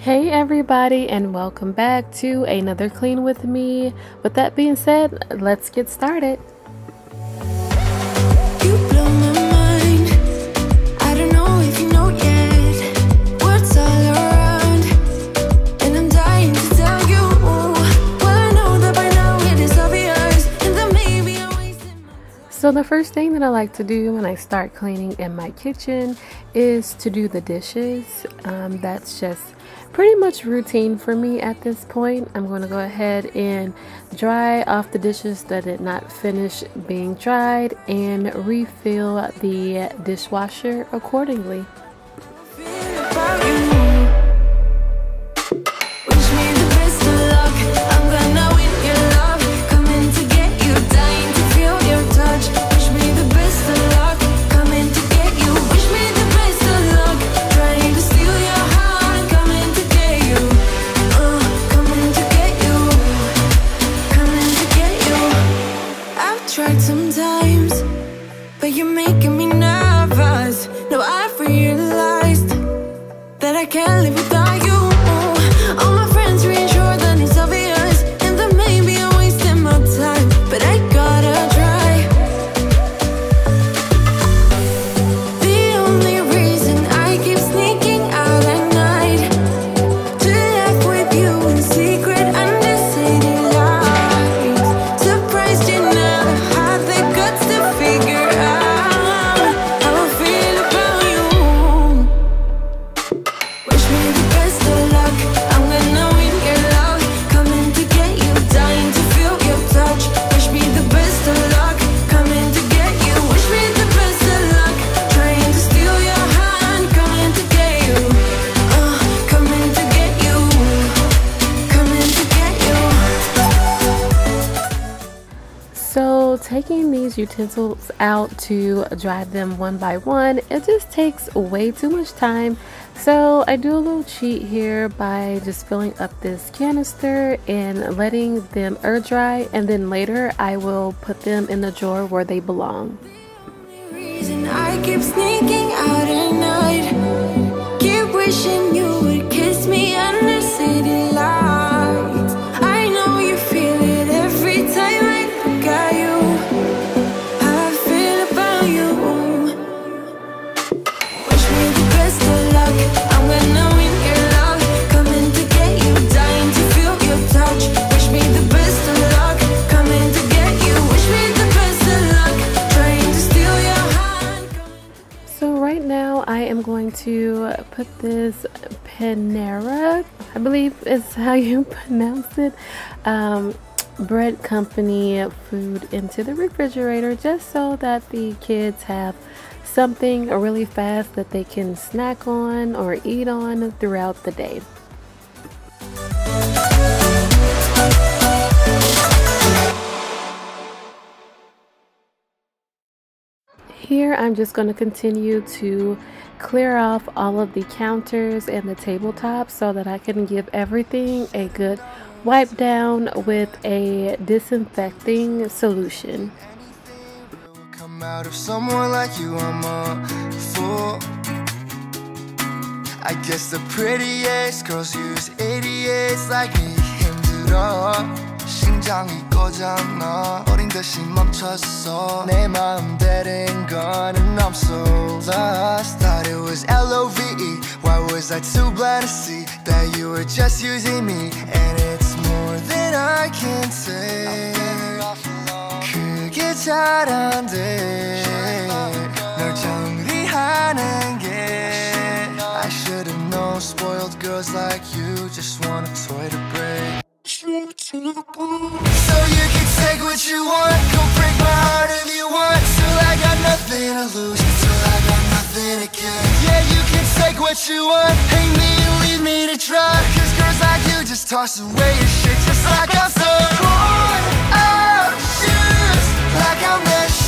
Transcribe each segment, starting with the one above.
Hey everybody and welcome back to another clean with me. With that being said, let's get started. So the first thing that I like to do when I start cleaning in my kitchen is to do the dishes. Um, that's just pretty much routine for me at this point. I'm going to go ahead and dry off the dishes that did not finish being dried and refill the dishwasher accordingly. Utensils out to dry them one by one, it just takes way too much time. So I do a little cheat here by just filling up this canister and letting them air dry and then later I will put them in the drawer where they belong. I to put this Panera, I believe is how you pronounce it, um, bread company food into the refrigerator just so that the kids have something really fast that they can snack on or eat on throughout the day. Here I'm just going to continue to clear off all of the counters and the tabletop so that I can give everything a good wipe down with a disinfecting solution. Like you, i guess the prettiest girls use 88s like me it. 심장이 꺼졌나 어린 듯이 멈췄어 내 마음 때린 거는 I'm so lost Thought it was L-O-V-E Why was I too blind to see That you were just using me And it's more than I can say 그게 잘 안돼 널 정리하는 게 I should've known spoiled girls like you Just want a toy to break So you can take what you want Go break my heart if you want. Till I got nothing to lose Till I got nothing to give. Yeah, you can take what you want Hate me and leave me to try Cause girls like you just toss away your shit Just like I'm so out shoes Like I'm that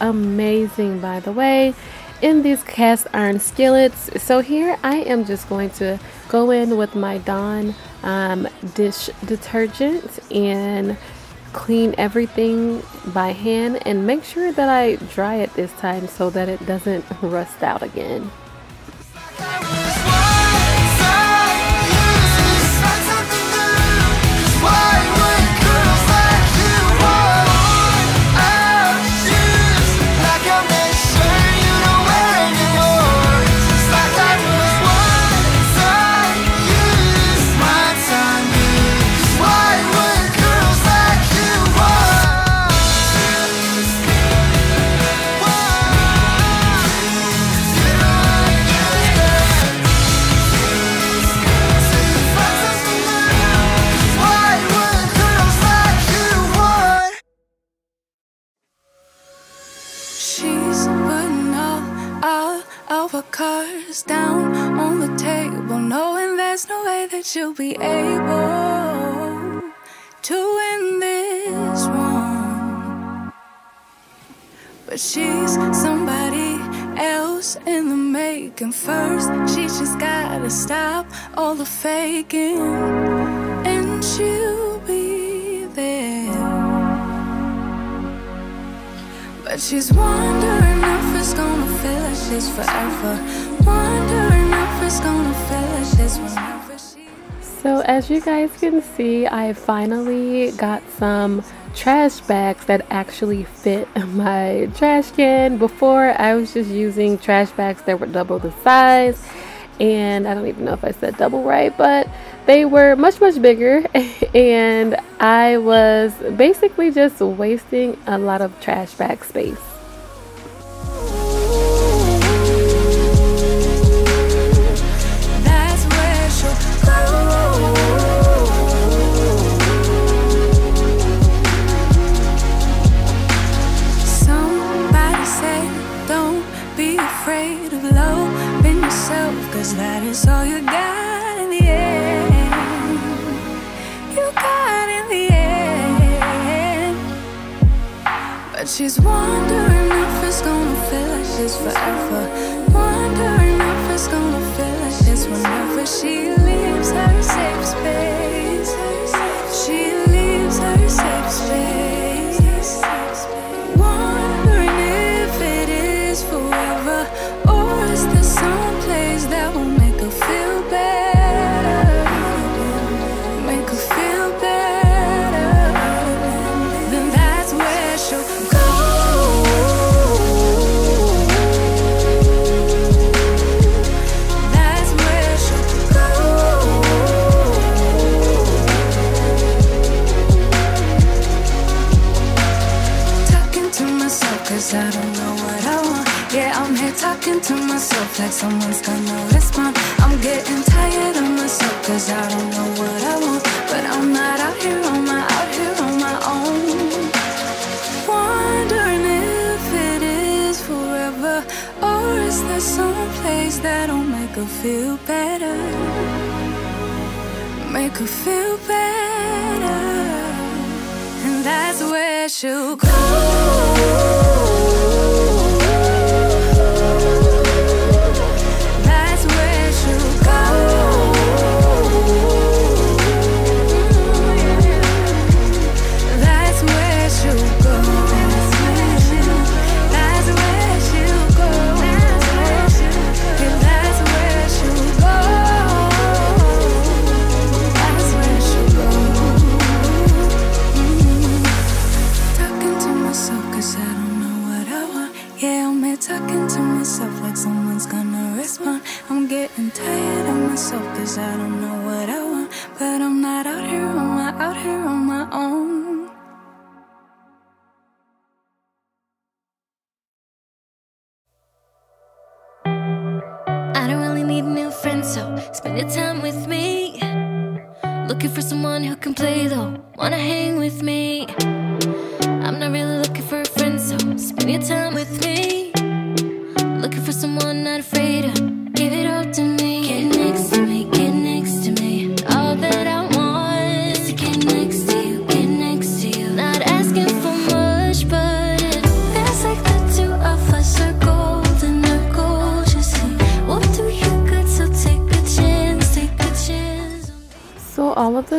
amazing by the way in these cast iron skillets. So here I am just going to go in with my Dawn um, dish detergent and clean everything by hand and make sure that I dry it this time so that it doesn't rust out again. But she's somebody else in the making. First, she just gotta stop all the faking, and she'll be there. But she's wondering if it's gonna feel like she's forever. Wondering if it's gonna feel like she's whenever she. So, as you guys can see, I finally got some trash bags that actually fit my trash can. Before, I was just using trash bags that were double the size and I don't even know if I said double right, but they were much, much bigger. and I was basically just wasting a lot of trash bag space. She's wondering if it's gonna feel like she's forever. Wondering if it's gonna feel like this whenever she leaves her safe space. Her feel better Make her feel better and that's where she'll go.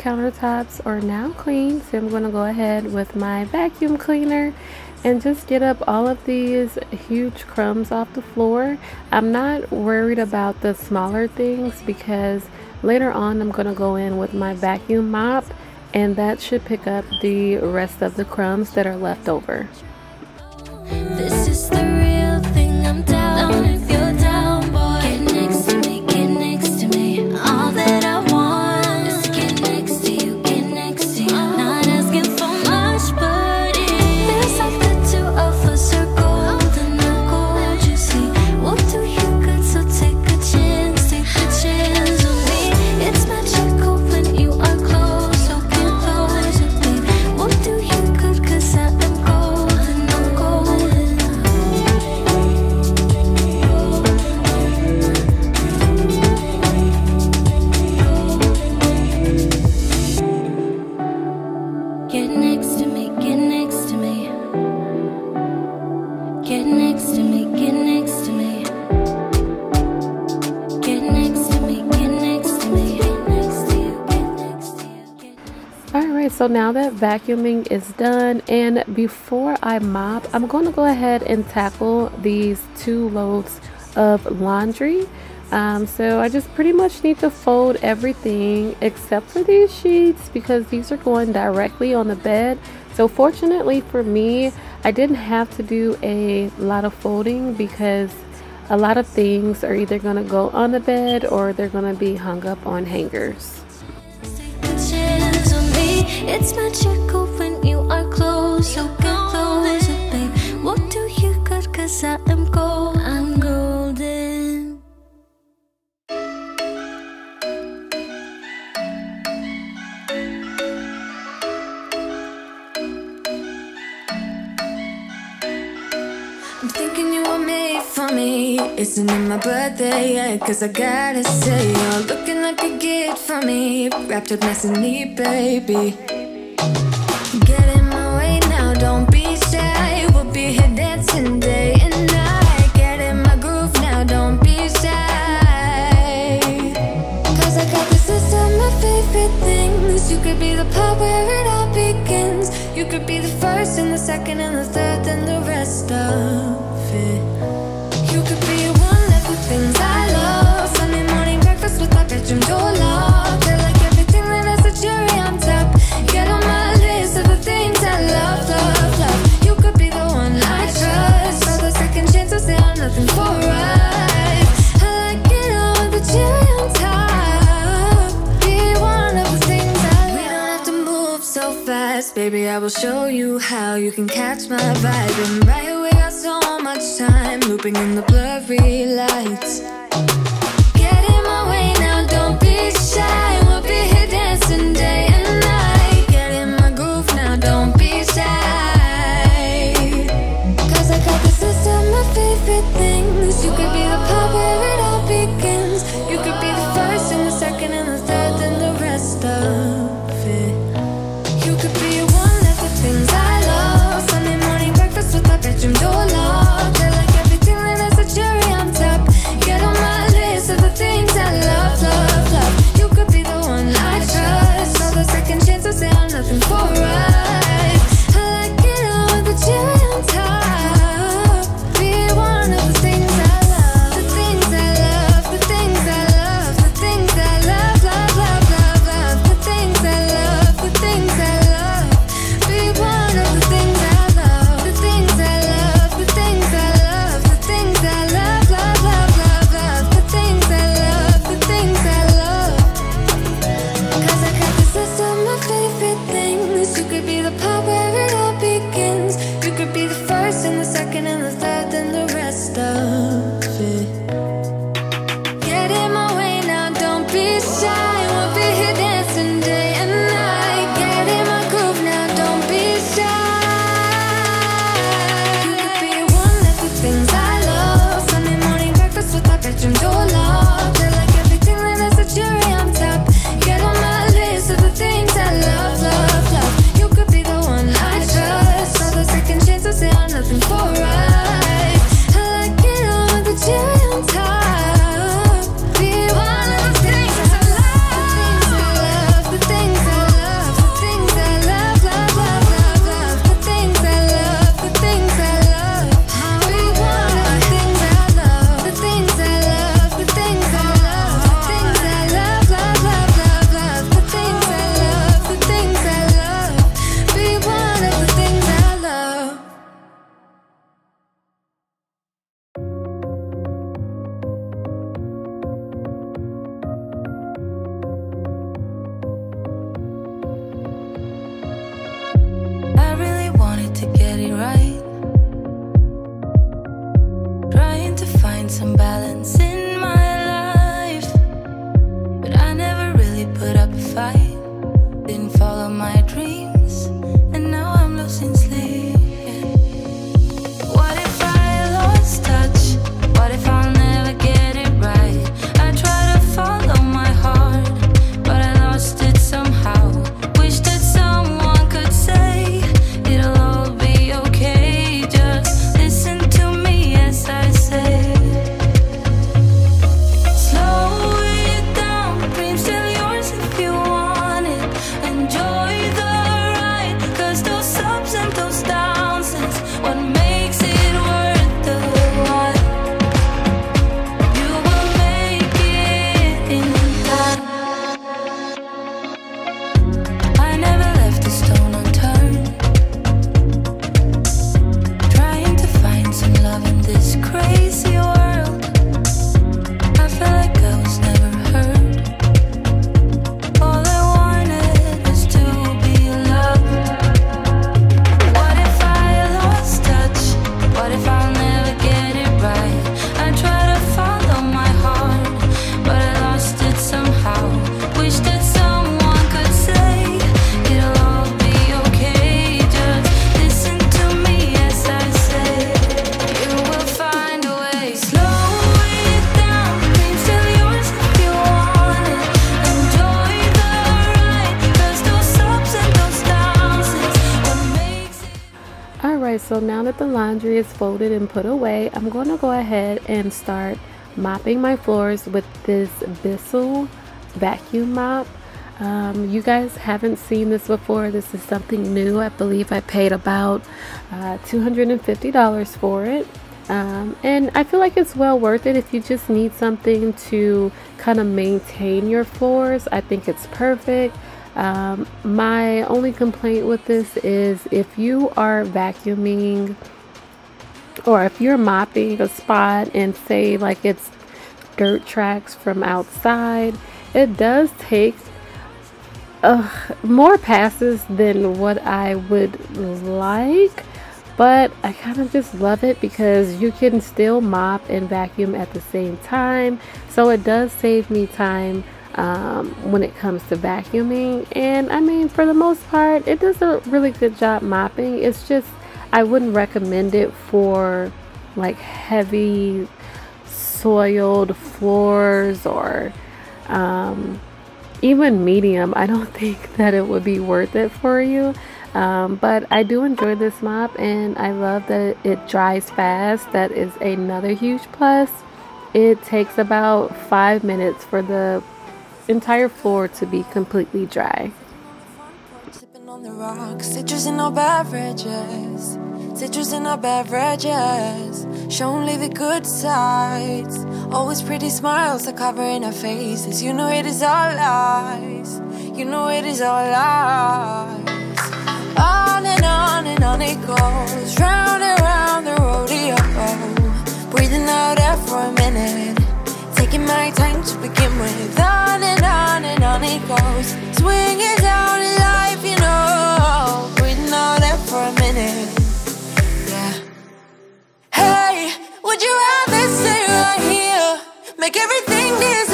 Countertops are now clean. So I'm going to go ahead with my vacuum cleaner and just get up all of these huge crumbs off the floor. I'm not worried about the smaller things because later on I'm going to go in with my vacuum mop and that should pick up the rest of the crumbs that are left over. Right, so now that vacuuming is done, and before I mop, I'm going to go ahead and tackle these two loads of laundry. Um, so I just pretty much need to fold everything except for these sheets because these are going directly on the bed. So fortunately for me, I didn't have to do a lot of folding because a lot of things are either going to go on the bed or they're going to be hung up on hangers. It's magical when you are close, so get closer, babe. What do you got? 'Cause I am gold, I'm golden. I'm thinking you were made for me. Isn't it my birthday yet? Cause I gotta say, you're looking like a gift for me. Wrapped up nice and neat, baby. Could be the first and the second and the third and the rest of baby. I will show you how you can catch my vibe. And right we got so much time, looping in the blurry lights. So now that the laundry is folded and put away, I'm going to go ahead and start mopping my floors with this Bissell vacuum mop. Um, you guys haven't seen this before. This is something new. I believe I paid about uh, $250 for it. Um, and I feel like it's well worth it if you just need something to kind of maintain your floors. I think it's perfect. Um, my only complaint with this is if you are vacuuming or if you're mopping a spot and say like it's dirt tracks from outside, it does take uh, more passes than what I would like but I kind of just love it because you can still mop and vacuum at the same time. So it does save me time um, when it comes to vacuuming and I mean for the most part it does a really good job mopping it's just I wouldn't recommend it for like heavy soiled floors or um, even medium I don't think that it would be worth it for you um, but I do enjoy this mop and I love that it dries fast. That is another huge plus. It takes about five minutes for the entire floor to be completely dry. Citrus in our beverages, citrus in our beverages. Only the good sides. Always pretty smiles are covering our faces. You know it is all lies. You know it is all lies. On and on and on it goes Round and round the rodeo Breathing out minute time to begin with. On and on and on it goes. Swinging down in life, you know. Breathing out air for a minute. Yeah. Hey, would you rather stay right here? Make everything disappear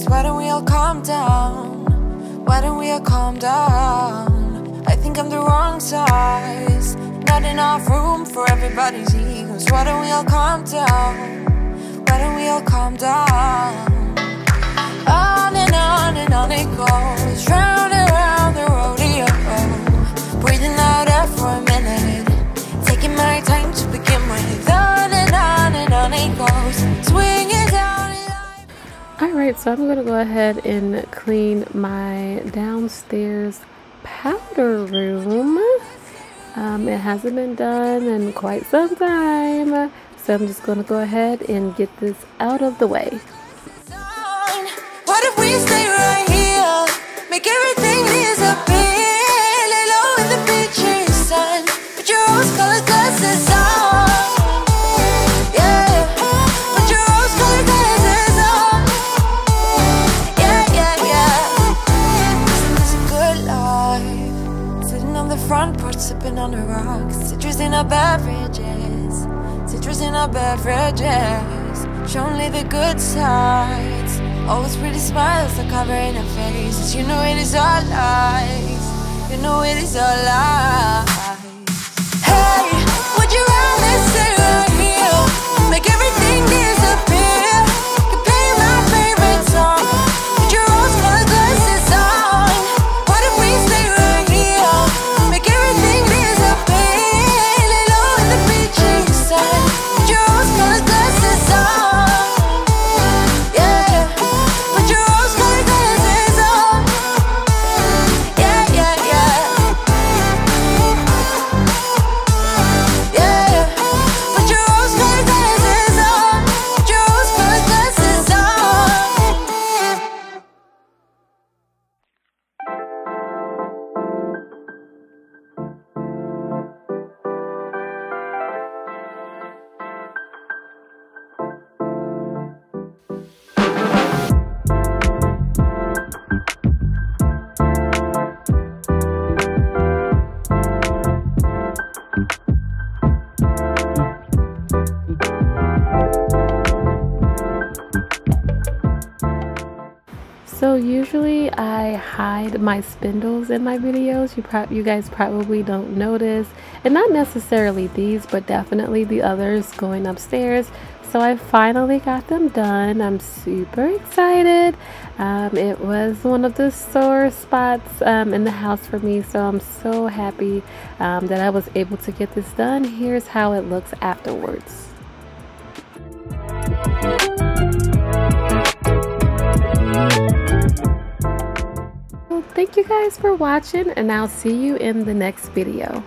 business. Why don't we all calm down? Why don't we all calm down? I think I'm the wrong size. Not enough room for everybody's egos. Why don't we all calm down? Why don't we all calm down? On and on and on it goes. Round and round the rodeo. Breathing out air for a minute. Taking my time to begin with. On and on and on it goes. Swinging. Alright, so I'm going to go ahead and clean my downstairs powder room. Um, it hasn't been done in quite some time, so I'm just going to go ahead and get this out of the way. What if we stay right here? Make everything disappear. Our beverages. Show only the good sides. Always pretty smiles are covering our faces. You know it is all lies. You know it is all lies. Hey, would you rather stay right here? Make everything disappear. I hide my spindles in my videos. You, pro you guys probably don't notice. And not necessarily these, but definitely the others going upstairs. So I finally got them done. I'm super excited. Um, it was one of the sore spots um, in the house for me. So I'm so happy um, that I was able to get this done. Here's how it looks afterwards. Thank you guys for watching and I'll see you in the next video.